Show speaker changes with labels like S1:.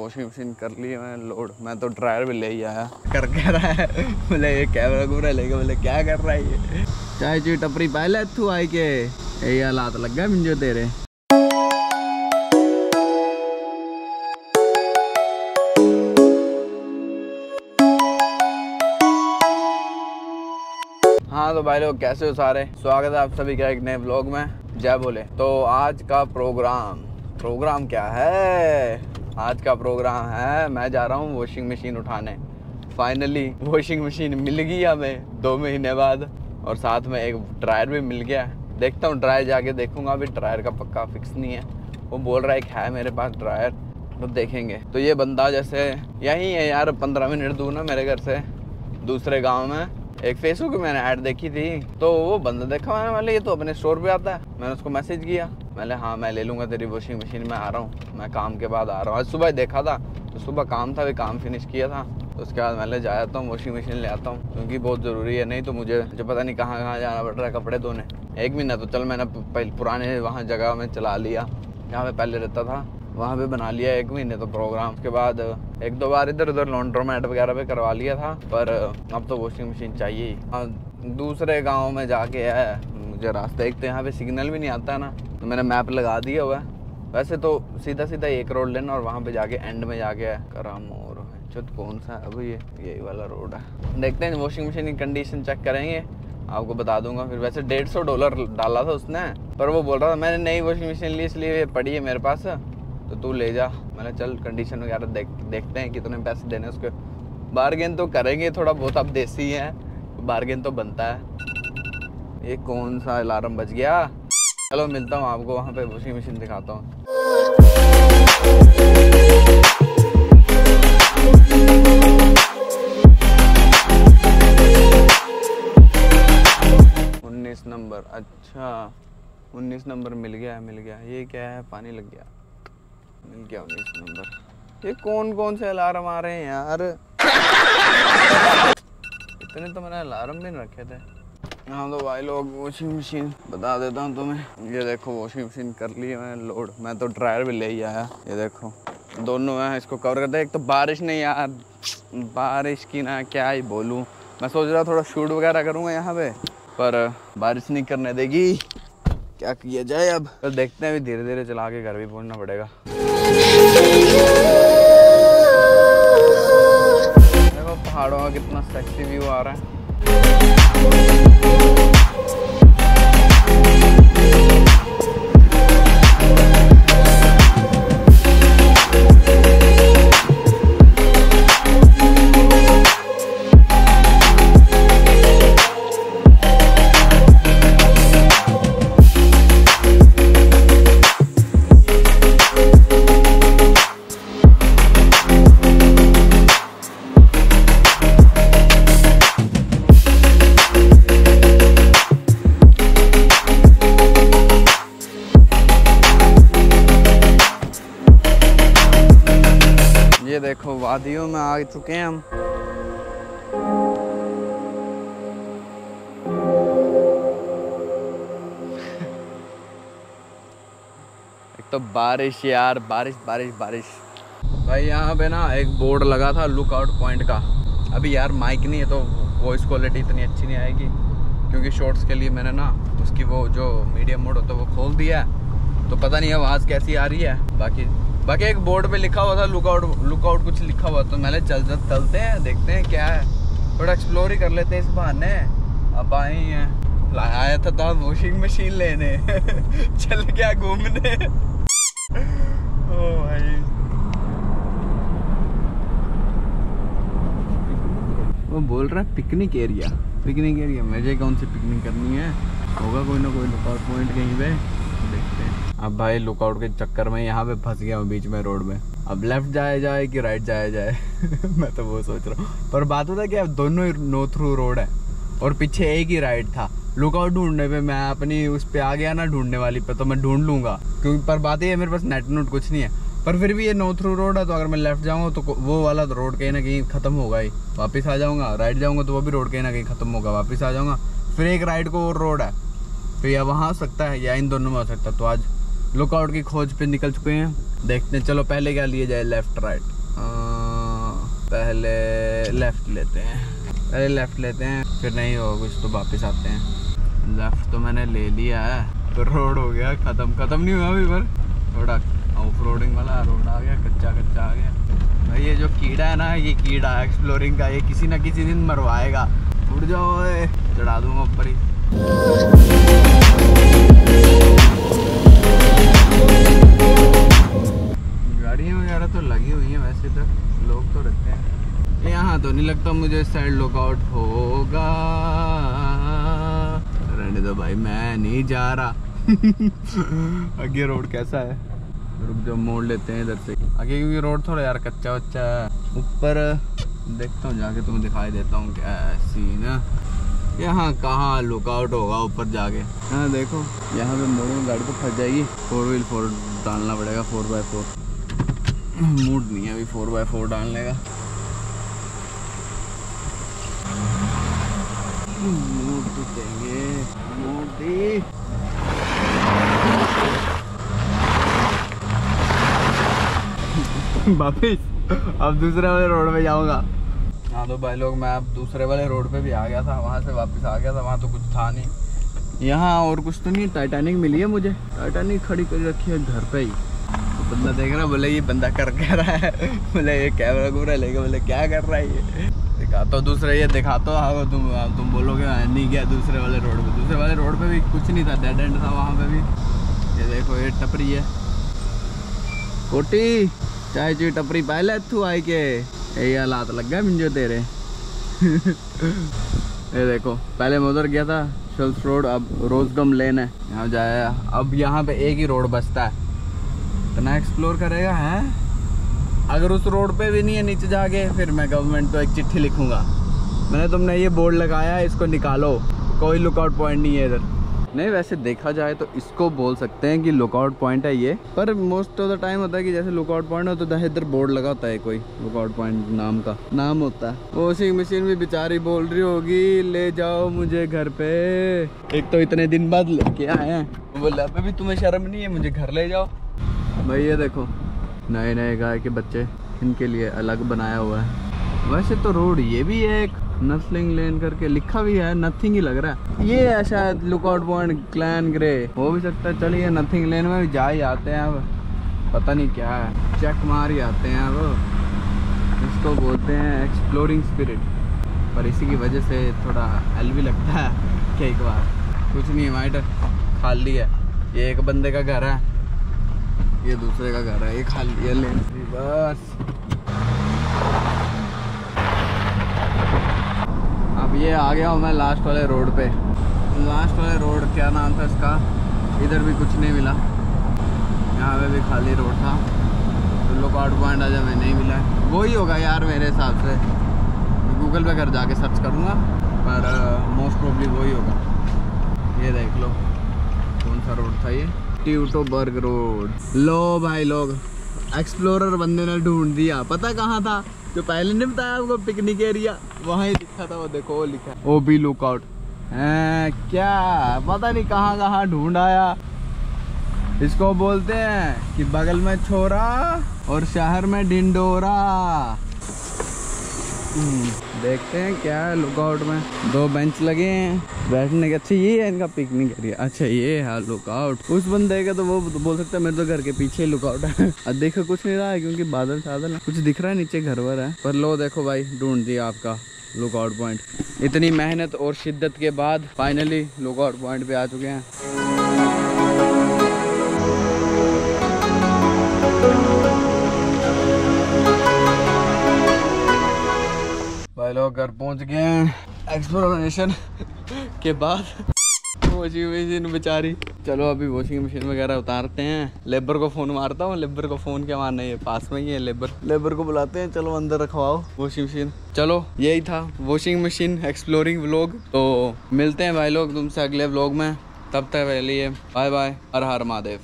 S1: Washing machine कर ली मैंने, load. मैं तो ड्रायर भी ले ही आया। कर क्या रहा है? बोले, ये कैमरा कुमरा लेके, बोले, क्या कर रहा है ये? चाय चुई टपरी पहले तू आई के। यही हालात लग गया मिंजो तेरे। हाँ तो भाई लोग, कैसे हो सारे? स्वागत है आप सभी का एक नए ब्लॉग में। जय बोले। तो आज का प्रोग्राम प्रोग्राम क्या है? आज का प्रोग्राम है, मैं जा रहा हूँ वॉशिंग मशीन उठाने। फाइनली वॉशिंग मशीन मिल गई हमें दो महीने बाद, और साथ में एक ड्रायर भी मिल गया। देखता हूँ ड्रायर जाके देखूँगा, अभी ड्रायर का पक्का फिक्स नहीं है। वो बोल रहा है एक है मेरे पास ड्रायर तो देखेंगे। तो ये बंदा जैसे, यही है यार, पंद्रह मिनट दूर ना मेरे घर से, दूसरे गाँव में। एक फेसबुक मैंने ऐड देखी थी तो वो बंदा देखा मैंने वाले ये तो अपने स्टोर पे आता है। मैंने उसको मैसेज किया। मैंने हाँ मैं ले लूँगा तेरी वॉशिंग मशीन में आ रहा हूँ। मैं काम के बाद आ रहा हूँ। आज सुबह देखा था तो सुबह काम था भी काम फिनिश किया था। तो उसके बाद मैं ले जाता हूँ वॉशिंग मशीन ले आता हूँ, क्योंकि बहुत ज़रूरी है। नहीं तो मुझे मुझे पता नहीं कहाँ कहाँ जाना पड़ रहा है कपड़े धोने। एक महीना तो चल, मैंने पुराने वहाँ जगह में चला लिया। जहाँ पे पहले रहता था, वहाँ पे बना लिया एक महीने तो प्रोग्राम उसके बाद एक दो बार इधर उधर लॉन्ड्रोमेट वगैरह पे करवा लिया था, पर अब तो वॉशिंग मशीन चाहिए ही। दूसरे गाँव में जाके है, मुझे रास्ता, एक तो यहाँ पे सिग्नल भी नहीं आता ना। तो मैंने मैप लगा दिया हुआ है। वैसे तो सीधा सीधा एक रोड लेना और वहाँ पे जाके एंड में जाके कराम और चुत कौन सा अभी ये, यही वाला रोड है। देखते हैं वॉशिंग मशीन की कंडीशन चेक करेंगे। आपको बता दूँगा। फिर वैसे डेढ़ सौ डॉलर डाला था उसने, पर वो बोल रहा था, मैंने नई वॉशिंग मशीन ली, इसलिए ये पड़ी है मेरे पास। तो तू ले जा। मैंने, चल कंडीशन वगैरह देख, देखते हैं कितने पैसे देने उसके। बार्गेन तो करेंगे, थोड़ा बहुत अब देसी है। बारगेन तो बनता है। ये कौन सा अलार्म बज गया? चलो मिलता हूँ आपको, वहाँ पे वॉशिंग मशीन दिखाता हूँ। उन्नीस नंबर अच्छा। उन्नीस नंबर मिल गया मिल गया। ये क्या है? पानी लग गया। मिल गया उन्नीस नंबर। ये कौन कौन से अलार्म आ रहे हैं यार? इतने तो मैंने अलार्म भी नहीं रखे थे। हाँ तो भाई लोग वॉशिंग मशीन बता देता हूँ तुम्हें। ये देखो वॉशिंग मशीन कर ली है लोड मैं तो ड्रायर भी ले ही आया, ये देखो। दोनों हैं, इसको कवर करते एक तो बारिश नहीं यार, बारिश की ना क्या ही बोलूँ। मैं सोच रहा थोड़ा शूट वगैरह करूँगा यहाँ पे, पर बारिश नहीं करने देगी। क्या किया जाए अब? तो देखते हैं, अभी धीरे धीरे चला के घर भी पहुँचना पड़ेगा। देखो पहाड़ों का कितना सेक्सी व्यू आ रहा है। वादियों में आ चुके हैं हम। एक तो बारिश यार, बारिश बारिश बारिश। भाई यहाँ पे ना एक बोर्ड लगा था लुक आउट पॉइंट का। अभी यार माइक नहीं है तो वॉइस क्वालिटी इतनी अच्छी नहीं आएगी। क्योंकि शॉर्ट्स के लिए मैंने ना उसकी वो जो मीडियम मोड होता है वो खोल दिया है। तो पता नहीं आवाज़ कैसी आ रही है। बाकी बाकी एक बोर्ड पे लिखा हुआ था लुकआउट लुकआउट कुछ लिखा हुआ तो मैंने चल चलते हैं, देखते हैं क्या है। थोड़ा एक्सप्लोर ही कर लेते हैं इस बहाने। अब आए हैं। आया था तो वॉशिंग मशीन लेने। चल गया घूमने। ओ भाई। वो बोल रहा है पिकनिक एरिया पिकनिक एरिया मुझे कौन सी पिकनिक करनी है? होगा कोई ना कोई लुकआउट पॉइंट कहीं पे। अब भाई लुकआउट के चक्कर में यहाँ पे फंस गया हूँ बीच में रोड में। अब लेफ़्ट जाया जाए कि राइट जाया जाए? मैं तो वो सोच रहा हूँ। पर बात होता कि अब दोनों ही नो थ्रू रोड है। और पीछे एक ही राइट था। लुकआउट ढूँढने पे मैं अपनी उस पर आ गया ना ढूँढने वाली पे तो मैं ढूंढ लूँगा। क्योंकि पर बात ये है, मेरे पास नेट नोट कुछ नहीं है। पर फिर भी ये नो थ्रू रोड है तो अगर मैं लेफ़्ट जाऊँगा तो वो वाला रोड कहीं ना कहीं खत्म होगा ही। वापस आ जाऊँगा राइट जाऊँगा तो वो भी रोड कहीं ना कहीं खत्म होगा। वापस आ जाऊँगा। फिर एक राइट को और रोड है। तो या वहाँ हो सकता है, या इन दोनों में हो सकता है। तो आज लुकआउट की खोज पे निकल चुके हैं। देखते हैं, चलो पहले क्या लिए जाए लेफ़्ट राइट पहले लेफ़्ट लेते हैं। पहले लेफ़्ट लेते हैं, फिर नहीं हो कुछ तो वापस आते हैं। लेफ़्ट तो मैंने ले लिया है। तो रोड हो गया, ख़त्म। ख़त्म नहीं हुआ अभी पर। थोड़ा ऑफ़ रोडिंग वाला रोड आ गया कच्चा कच्चा आ गया। भाई, ये जो कीड़ा है ना, ये कीड़ा एक्सप्लोरिंग का। ये किसी ना किसी दिन मरवाएगा। उड़ जाओ चढ़ा दूँगा ऊपर ही। गाड़ियाँ वगैरह तो लगी हुई हैं वैसे तो। लोग तो रहते हैं। यहाँ तो नहीं लगता मुझे इस साइड लुकआउट होगा। रहने दो भाई, मैं नहीं जा रहा। आगे रोड कैसा है? रुक जाओ, मोड़ लेते हैं इधर से। आगे क्योंकि रोड थोड़ा यार कच्चा वच्चा है। ऊपर, देखता हूँ जाके, तुम्हें दिखाई देता हूँ क्या सीन है यहाँ कहाँ लुकआउट होगा ऊपर जाके? हाँ देखो, यहाँ पे मोड़ो, गाड़ी तो फंस जाएगी। फोर व्हील फोर डालना पड़ेगा फोर बाय फोर मूड नहीं है अभी फोर बाय फोर डालने का। मूड तो देंगे मूड दी। वापिस अब दूसरे वाले रोड पे जाऊँगा। हाँ तो भाई लोग मैं अब दूसरे वाले रोड पे भी आ गया था वहाँ से वापस आ गया था वहाँ तो कुछ था नहीं। यहाँ और कुछ तो नहीं टाइटैनिक मिली है मुझे। टाइटैनिक खड़ी कर रखी है घर पे ही। बंदा देख रहा बोले ये बंदा कर क्या रहा है? बोले ये कैमरा घूमरा लेके बोले क्या कर रहा है ये? दिखा तो दूसरे, ये दिखा तो हाँ तुम तुम बोलोगे नहीं गया दूसरे वाले रोड पे। दूसरे वाले रोड पे भी कुछ नहीं था डेड एंड था वहाँ पे भी। ये देखो, ये टपरी है। कोटी, चाय चुई टपरी पहले तू आई के? यही हालात लग गया मिंजो तेरे। ये देखो, पहले मैं उधर गया था शल्स रोड अब रोजगम लेन है। यहाँ जाया, अब यहाँ पे एक ही रोड बचता है। इतना एक्सप्लोर करेगा, है? अगर उस रोड पे भी नहीं है नीचे जाके, फिर मैं गवर्नमेंट को एक चिट्ठी लिखूँगा। मैंने तुमने ये बोर्ड लगाया इसको निकालो। कोई लुकआउट पॉइंट नहीं है इधर। नहीं, वैसे देखा जाए तो इसको बोल सकते हैं कि लुकआउट पॉइंट है ये। पर मोस्ट ऑफ़ द टाइम होता है कि जैसे लुकआउट पॉइंट हो तो इधर बोर्ड लगा होता है कोई लुकआउट पॉइंट नाम का। नाम होता है। वॉशिंग मशीन भी बेचारी बोल रही होगी, ले जाओ मुझे घर पे। एक तो इतने दिन बाद लेके आए हैं। बोले, अभी तुम्हें शर्म नहीं है, मुझे घर ले जाओ। भाई, ये देखो। नए नए गाय के बच्चे, इनके लिए अलग बनाया हुआ है। वैसे तो रोड ये भी है एक, नस्लिंग लेन करके लिखा भी है नथिंग ही लग रहा है। ये है शायद लुकआउट पॉइंट क्लैन ग्रे हो भी सकता है, चलिए नथिंग लेन में भी जा ही आते हैं अब। पता नहीं क्या है। चेक मार ही आते हैं अब। इसको बोलते हैं एक्सप्लोरिंग स्पिरिट पर इसी की वजह से थोड़ा हल भी लगता है कई बार। कुछ नहीं वाइट खाली है। ये एक बंदे का घर है। ये दूसरे का घर है, ये खाली है लेन बस। अब ये आ गया हूँ मैं लास्ट वाले रोड पे। लास्ट वाले रोड क्या नाम था इसका? इधर भी कुछ नहीं मिला। यहाँ पे भी खाली रोड था। तो लुकआउट पॉइंट आज हमें नहीं मिला वही होगा यार मेरे हिसाब से। गूगल पे घर जाके सर्च करूँगा, पर मोस्ट प्रॉब्ली वही होगा। ये देख लो, कौन सा रोड था ये? ट्यूटोबर्ग रोड लो भाई लोग एक्सप्लोरर बंदे ने ढूंढ दिया। पता कहाँ था? जो पहले ने बताया आपको पिकनिक एरिया वहाँ ही लिखा था वो, देखो, वो लिखा ओ बी लुकआउट क्या? पता नहीं कहाँ कहाँ ढूंढ आया। इसको बोलते हैं कि बगल में छोरा और शहर में डिंडोरा देखते हैं क्या है लुकआउट में। दो बेंच लगे हैं। बैठने के अच्छा ये है इनका पिकनिक एरिया अच्छा ये है लुकआउट उस बंदे का तो वो तो बोल सकता है, मेरे तो घर के पीछे ही लुकआउट है। अब देखो, कुछ नहीं रहा है, क्योंकि बादल सादल कुछ दिख रहा है नीचे घर वर है। पर लो, देखो भाई, ढूंढ दिया आपका लुकआउट पॉइंट इतनी मेहनत और शिद्दत के बाद फाइनली लुकआउट पॉइंट पे आ चुके हैं। लोग घर पहुँच गए हैं। एक्सप्लोरेशन के बाद वॉशिंग मशीन बेचारी। चलो अभी वॉशिंग मशीन वगैरह उतारते हैं। लेबर को फ़ोन मारता हूँ। लेबर को फ़ोन क्या मारना है? पास में ही है लेबर लेबर को बुलाते हैं। चलो अंदर रखवाओ वॉशिंग मशीन चलो, यही था वॉशिंग मशीन एक्सप्लोरिंग व्लॉग तो मिलते हैं भाई लोग तुमसे अगले व्लॉग में। तब तक लिए बाय बाय हर हर महादेव।